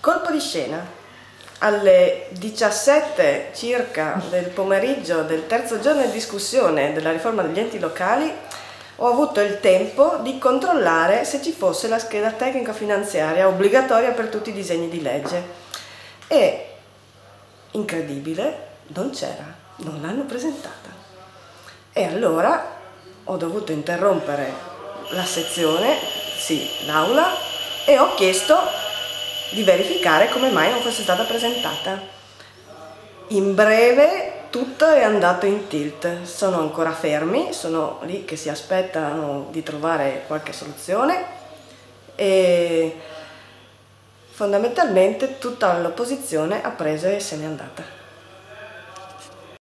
Colpo di scena. Alle 17 circa del pomeriggio del terzo giorno di discussione della riforma degli enti locali ho avuto il tempo di controllare se ci fosse la scheda tecnico-finanziaria obbligatoria per tutti i disegni di legge e, incredibile, non c'era, non l'hanno presentata. E allora ho dovuto interrompere la sezione, sì, l'aula, e ho chiesto di verificare come mai non fosse stata presentata. In breve tutto è andato in tilt, sono ancora fermi, sono lì che si aspettano di trovare qualche soluzione e fondamentalmente tutta l'opposizione ha preso e se n'è andata.